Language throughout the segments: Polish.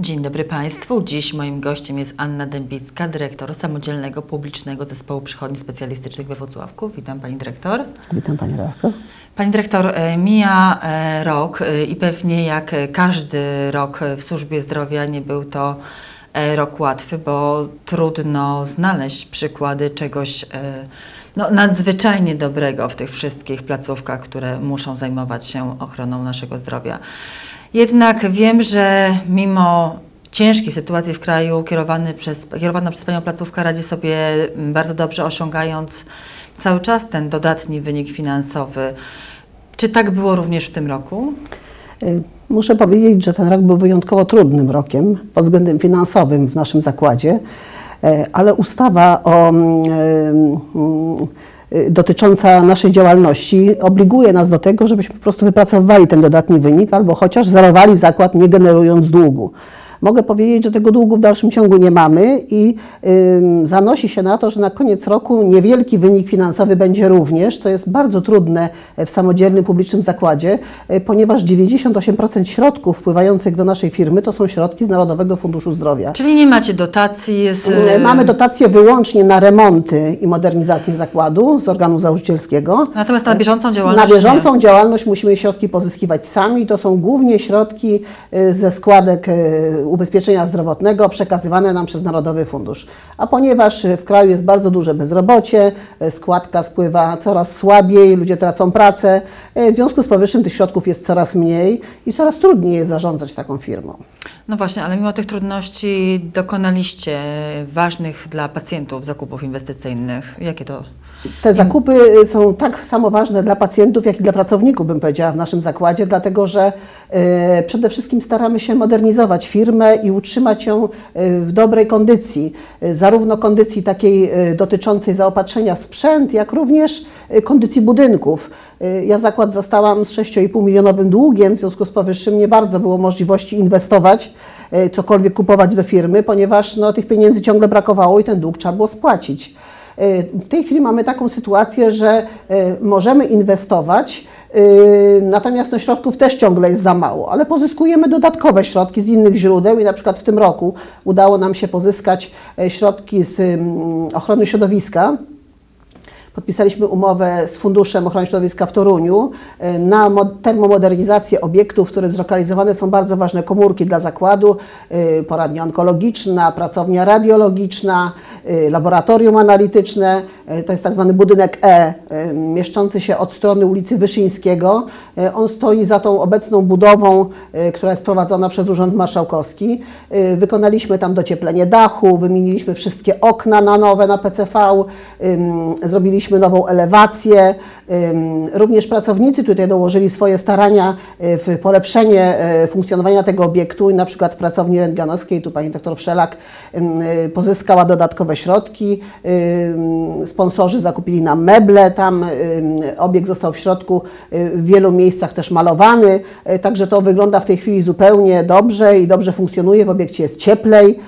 Dzień dobry Państwu. Dziś moim gościem jest Anna Dębicka, dyrektor Samodzielnego Publicznego Zespołu Przychodni Specjalistycznych we Włocławku. Witam Pani Dyrektor. Witam Pani redaktor. Pani Dyrektor, e, mija e, rok e, i pewnie jak każdy rok w służbie zdrowia nie był to rok łatwy, bo trudno znaleźć przykłady czegoś no, nadzwyczajnie dobrego w tych wszystkich placówkach, które muszą zajmować się ochroną naszego zdrowia. Jednak wiem, że mimo ciężkiej sytuacji w kraju kierowany przez, kierowana przez Panią placówka radzi sobie bardzo dobrze, osiągając cały czas ten dodatni wynik finansowy. Czy tak było również w tym roku? Y, muszę powiedzieć, że ten rok był wyjątkowo trudnym rokiem pod względem finansowym w naszym zakładzie, y, ale ustawa o y, Y, dotycząca naszej działalności obliguje nas do tego, żebyśmy po prostu wypracowywali ten dodatni wynik albo chociaż zerowali zakład, nie generując długu. Mogę powiedzieć, że tego długu w dalszym ciągu nie mamy i y, zanosi się na to, że na koniec roku niewielki wynik finansowy będzie również, co jest bardzo trudne w samodzielnym publicznym zakładzie, y, ponieważ 98% środków wpływających do naszej firmy to są środki z Narodowego Funduszu Zdrowia. Czyli nie macie dotacji? Z... Y, mamy dotacje wyłącznie na remonty i modernizację zakładu z organu założycielskiego. Natomiast na bieżącą działalność? Na bieżącą nie. działalność musimy środki pozyskiwać sami. To są głównie środki y, ze składek ubezpieczenia zdrowotnego przekazywane nam przez Narodowy Fundusz. A ponieważ w kraju jest bardzo duże bezrobocie, składka spływa coraz słabiej, ludzie tracą pracę, w związku z powyższym tych środków jest coraz mniej i coraz trudniej jest zarządzać taką firmą. No właśnie, ale mimo tych trudności dokonaliście ważnych dla pacjentów zakupów inwestycyjnych. Jakie to te zakupy są tak samo ważne dla pacjentów, jak i dla pracowników, bym powiedziała, w naszym zakładzie, dlatego że y, przede wszystkim staramy się modernizować firmę i utrzymać ją y, w dobrej kondycji, y, zarówno kondycji takiej dotyczącej zaopatrzenia w sprzęt, jak również kondycji budynków. Ja zakład zostałam z 6,5 milionowym długiem, w związku z powyższym nie bardzo było możliwości inwestować, cokolwiek kupować do firmy, ponieważ no, tych pieniędzy ciągle brakowało i ten dług trzeba było spłacić. W tej chwili mamy taką sytuację, że e, możemy inwestować, e, natomiast no, środków też ciągle jest za mało, ale pozyskujemy dodatkowe środki z innych źródeł i na przykład w tym roku udało nam się pozyskać środki z mm, ochrony środowiska podpisaliśmy umowę z Funduszem Ochrony Środowiska w Toruniu e, na termomodernizację obiektów, w którym zlokalizowane są bardzo ważne komórki dla zakładu, e, poradnia onkologiczna, pracownia radiologiczna, e, laboratorium analityczne. To jest tak zwany budynek E, mieszczący się od strony ulicy Wyszyńskiego. On stoi za tą obecną budową, która jest prowadzona przez Urząd Marszałkowski. Wykonaliśmy tam docieplenie dachu, wymieniliśmy wszystkie okna na nowe na PCV, zrobiliśmy Zrobiliśmy nową elewację. Również pracownicy tutaj dołożyli swoje starania y, w polepszenie y, funkcjonowania tego obiektu i na przykład w pracowni rentgenowskiej, tu pani doktor Wszelak y, pozyskała dodatkowe środki. Sponsorzy zakupili nam meble, tam obiekt został w środku w wielu miejscach też malowany, także to wygląda w tej chwili zupełnie dobrze i dobrze funkcjonuje. W obiekcie jest cieplej,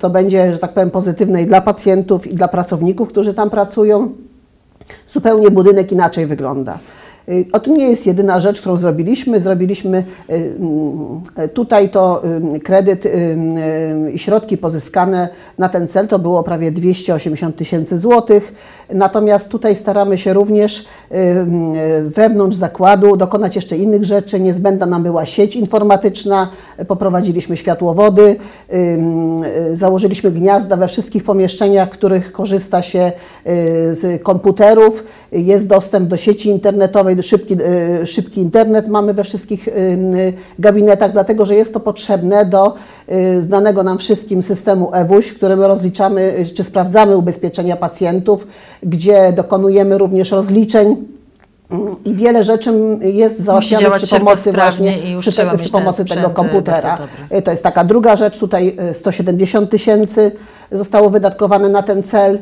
co będzie, że tak powiem, pozytywne i dla pacjentów, i dla pracowników, którzy tam pracują zupełnie budynek inaczej wygląda. Y, o to nie jest jedyna rzecz, którą zrobiliśmy. Zrobiliśmy y, y, tutaj to kredyt i środki pozyskane na ten cel to było prawie 280 tysięcy złotych. Natomiast tutaj staramy się również wewnątrz zakładu dokonać jeszcze innych rzeczy. Niezbędna nam była sieć informatyczna, poprowadziliśmy światłowody, założyliśmy gniazda we wszystkich pomieszczeniach, w których korzysta się z komputerów. Jest dostęp do sieci internetowej, szybki, y, szybki internet mamy we wszystkich y, gabinetach, dlatego że jest to potrzebne do znanego nam wszystkim systemu EWUŚ, którym rozliczamy czy sprawdzamy ubezpieczenia pacjentów, gdzie dokonujemy również rozliczeń. I wiele rzeczy jest załatwiane przy pomocy właśnie przy, te, przy pomocy tego komputera. To jest taka druga rzecz, tutaj 170 tysięcy zostało wydatkowane na ten cel.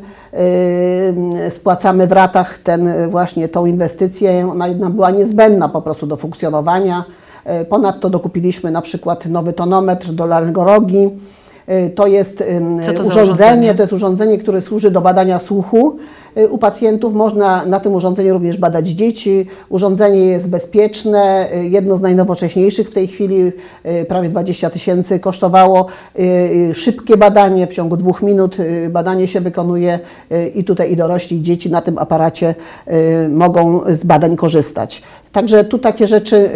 Spłacamy w ratach ten, właśnie tą inwestycję. Ona nam była niezbędna po prostu do funkcjonowania. Ponadto dokupiliśmy na przykład nowy tonometr do laryngologii Y, To jest Co to urządzenie, urządzenie? to jest urządzenie, które służy do badania słuchu y, u pacjentów. Można na tym urządzeniu również badać dzieci. Urządzenie jest bezpieczne, y, jedno z najnowocześniejszych w tej chwili, y, prawie 20 tysięcy kosztowało. Y, y, Szybkie badanie, w ciągu dwóch minut y, badanie się wykonuje y, i tutaj i dorośli, i dzieci na tym aparacie y, mogą z badań korzystać. Także tu takie rzeczy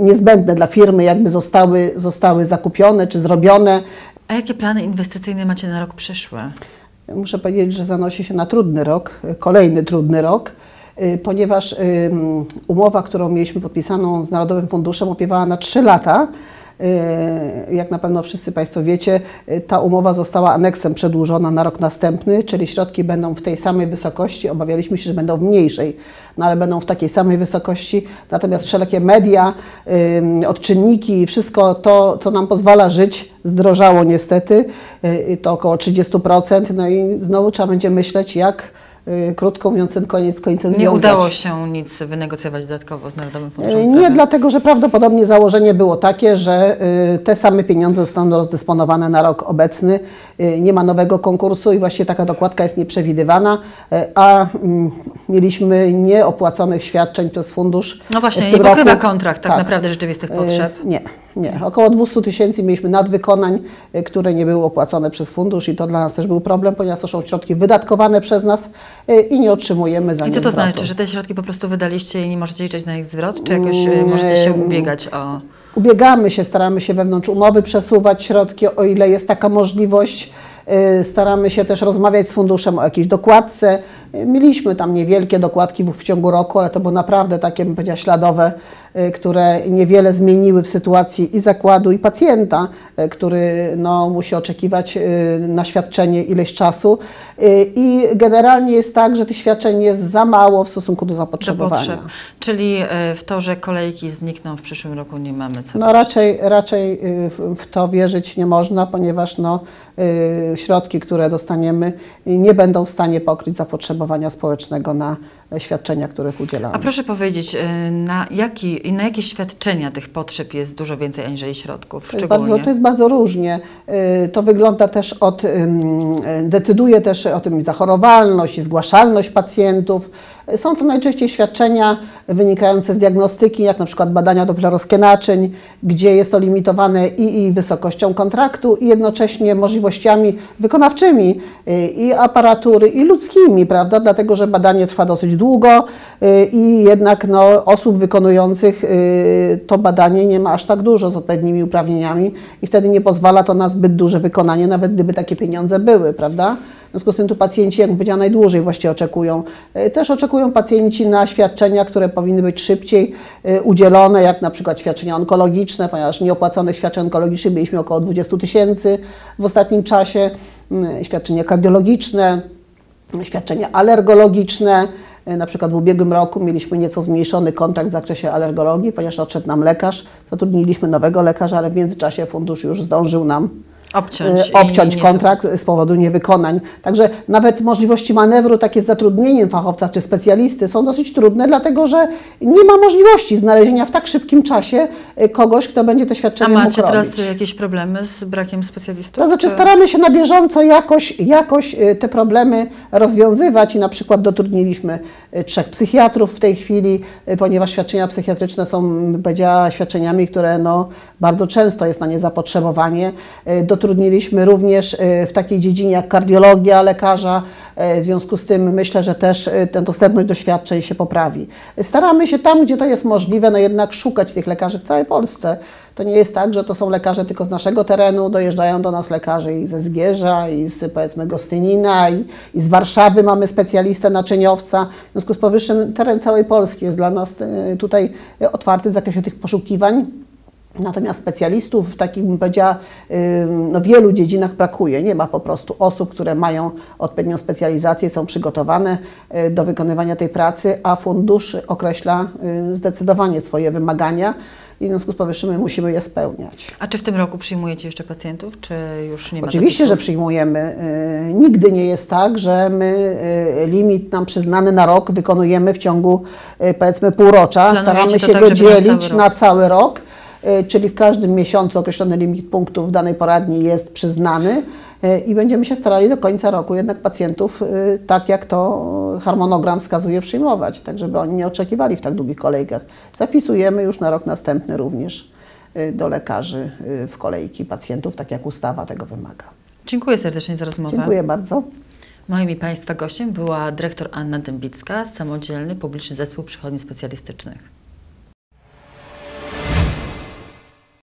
niezbędne dla firmy jakby zostały, zostały zakupione czy zrobione. A jakie plany inwestycyjne macie na rok przyszły? Muszę powiedzieć, że zanosi się na trudny rok, kolejny trudny rok, y, ponieważ umowa, którą mieliśmy podpisaną z Narodowym Funduszem, opiewała na 3 lata. Y, Jak na pewno wszyscy Państwo wiecie, y, ta umowa została aneksem przedłużona na rok następny, czyli środki będą w tej samej wysokości. Obawialiśmy się, że będą w mniejszej, no ale będą w takiej samej wysokości. Natomiast wszelkie media, ym, odczynniki wszystko to, co nam pozwala żyć, zdrożało niestety. To około 30%. No i znowu trzeba będzie myśleć, jak krótko mówiąc ten koniec końcem Nie związać. udało się nic wynegocjować dodatkowo z Narodowym Funduszem E, Zdrowia. Nie, dlatego że prawdopodobnie założenie było takie, że y, te same pieniądze zostaną rozdysponowane na rok obecny. Y, Nie ma nowego konkursu i właściwie taka dokładka jest nieprzewidywana, e, a mm, mieliśmy nieopłaconych świadczeń przez fundusz. No właśnie, nie pokrywa roku. kontrakt tak, naprawdę rzeczywistych E, potrzeb. Nie, nie. Około 200 tysięcy mieliśmy nadwykonań, które nie były opłacone przez fundusz i to dla nas też był problem, ponieważ to są środki wydatkowane przez nas i nie otrzymujemy za I nie co to zwrotu. znaczy, że te środki po prostu wydaliście i nie możecie liczyć na ich zwrot, czy jakoś y, Mm, możecie się ubiegać o... Ubiegamy się, staramy się wewnątrz umowy przesuwać środki, o ile jest taka możliwość. Y, Staramy się też rozmawiać z funduszem o jakiejś dokładce. Y, Mieliśmy tam niewielkie dokładki w, ciągu roku, ale to były naprawdę takie, bym powiedziała, śladowe, które niewiele zmieniły w sytuacji i zakładu, i pacjenta, y, który no, musi oczekiwać y, na świadczenie ileś czasu. Y, I generalnie jest tak, że tych świadczeń jest za mało w stosunku do do zapotrzebowania. potrzeb. Czyli y, w to, że kolejki znikną w przyszłym roku nie mamy co No raczej, raczej y, w- to wierzyć nie można, ponieważ no, y, środki, które dostaniemy, y, nie będą w stanie pokryć zapotrzebowania społecznego na świadczenia, których udzielamy. A proszę powiedzieć, y, na, jaki, na jakie świadczenia tych potrzeb jest dużo więcej aniżeli środków To jest, szczególnie? bardzo, to jest bardzo różnie. Y, To wygląda też od, y, decyduje też o tym zachorowalność i zgłaszalność pacjentów. Są to najczęściej świadczenia wynikające z diagnostyki, jak na przykład badania doplerowskie naczyń, gdzie jest to limitowane i, i wysokością kontraktu, i jednocześnie możliwościami wykonawczymi y, i aparatury, i ludzkimi, prawda? Dlatego, że badanie trwa dosyć długo y, i jednak no, osób wykonujących y, to badanie nie ma aż tak dużo z odpowiednimi uprawnieniami i wtedy nie pozwala to na zbyt duże wykonanie, nawet gdyby takie pieniądze były, prawda? Związku z tym tu pacjenci, jak powiedziałam, najdłużej właściwie oczekują. Y, Też oczekują pacjenci na świadczenia, które powinny być szybciej y, udzielone, jak na przykład świadczenia onkologiczne, ponieważ nieopłaconych świadczeń onkologicznych mieliśmy około 20 tysięcy w ostatnim czasie, y, świadczenia kardiologiczne, świadczenia alergologiczne. Y, Na przykład w ubiegłym roku mieliśmy nieco zmniejszony kontrakt w zakresie alergologii, ponieważ odszedł nam lekarz. Zatrudniliśmy nowego lekarza, ale w międzyczasie fundusz już zdążył nam Obciąć, i obciąć nie- kontrakt z powodu niewykonań. Także nawet możliwości manewru takie z zatrudnieniem fachowca czy specjalisty są dosyć trudne, dlatego że nie ma możliwości znalezienia w tak szybkim czasie y, kogoś, kto będzie to A świadczenie macie mógł teraz jakieś problemy z brakiem specjalistów? To znaczy czy- staramy się na bieżąco jakoś, jakoś y, te problemy rozwiązywać i na przykład dotrudniliśmy trzech psychiatrów w tej chwili, ponieważ świadczenia psychiatryczne są, powiedziała, świadczeniami, które no, bardzo często jest na nie zapotrzebowanie. Y, Dotrudniliśmy również y, w takiej dziedzinie jak kardiologia lekarza, y, w związku z tym myślę, że też y, tę dostępność do świadczeń się poprawi. Staramy się tam, gdzie to jest możliwe, no jednak szukać tych lekarzy w całej Polsce. To nie jest tak, że to są lekarze tylko z naszego terenu, dojeżdżają do nas lekarze i ze Zgierza, i z powiedzmy Gostynina, i, i z Warszawy mamy specjalistę naczyniowca. W związku z powyższym teren całej Polski jest dla nas tutaj otwarty w zakresie tych poszukiwań. Natomiast specjalistów w takich, bym powiedziała, no wielu dziedzinach brakuje. Nie ma po prostu osób, które mają odpowiednią specjalizację, są przygotowane y, do wykonywania tej pracy, a fundusz określa y, zdecydowanie swoje wymagania i w związku z powyższym my musimy je spełniać. A czy w tym roku przyjmujecie jeszcze pacjentów, czy już nie ma Oczywiście, że zapisów? przyjmujemy. Y, Nigdy nie jest tak, że my limit nam przyznany na rok wykonujemy w ciągu powiedzmy półrocza. Planujecie Staramy się tak, go dzielić cały na cały rok. Y, czyli w każdym miesiącu określony limit punktów w danej poradni jest przyznany y, i będziemy się starali do końca roku jednak pacjentów, y, tak jak to harmonogram wskazuje, przyjmować, tak żeby oni nie oczekiwali w tak długich kolejkach. Zapisujemy już na rok następny również do lekarzy w kolejki pacjentów, tak jak ustawa tego wymaga. Dziękuję serdecznie za rozmowę. Dziękuję bardzo. Moim i Państwa gościem była dyrektor Anna Dębicka, samodzielny publiczny zespół przychodni specjalistycznych.